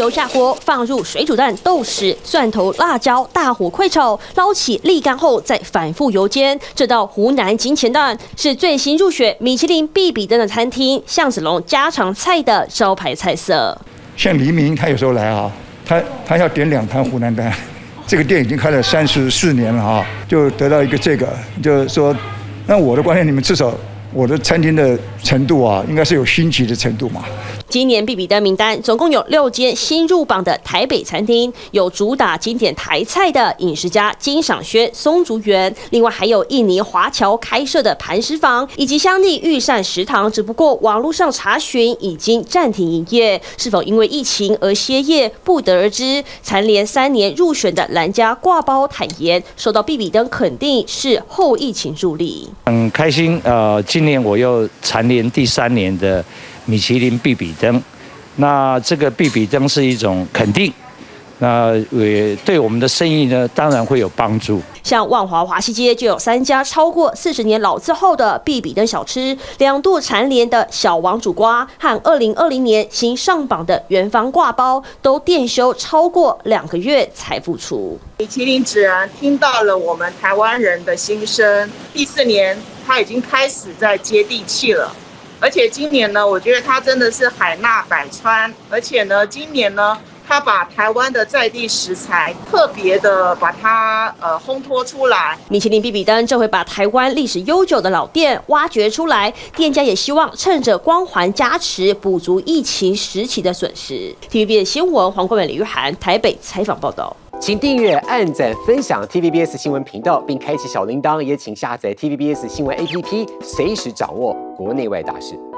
油下锅，放入水煮蛋、豆豉、蒜头、辣椒，大火快炒，捞起沥干后再反复油煎。这道湖南金钱蛋是最新入选米其林必比登的餐厅巷子龙家常菜的招牌菜色。像黎明他有时候来啊，他他要点两盘湖南蛋。这个店已经开了三十四年了啊，就得到一个这个，就是说，那我的观念，你们至少。我的餐厅的程度啊，应该是有星级的程度嘛。今年必比登名单总共有六间新入榜的台北餐厅，有主打经典台菜的饮食家金赏轩松竹园，另外还有印尼华侨开设的磐石坊，以及香丽御膳食堂。只不过网络上查询已经暂停营业，是否因为疫情而歇业不得而知。蝉联三年入选的兰家挂包坦言，受到必比登肯定是后疫情助力，很开心。呃。今年我又蝉联第三年的米其林必比登，那这个必比登是一种肯定，那也对我们的生意呢，当然会有帮助。像万华华西街就有三家超过四十年老字号的必比登小吃，两度蝉联的小王煮瓜和二零二零年新上榜的元芳挂包，都店休超过两个月才复出。米其林指然听到了我们台湾人的心声，第四年。他已经开始在接地气了，而且今年呢，我觉得他真的是海纳百川，而且呢，今年呢，他把台湾的在地食材特别的把它呃烘托出来。米其林必比登这回把台湾历史悠久的老店挖掘出来，店家也希望趁着光环加持，补足疫情时期的损失。TVB 的新闻黄冠伟、李玉涵台北采访报道。请订阅、按赞、分享 TVBS 新闻频道，并开启小铃铛。也请下载 TVBS 新闻 APP，随时掌握国内外大事。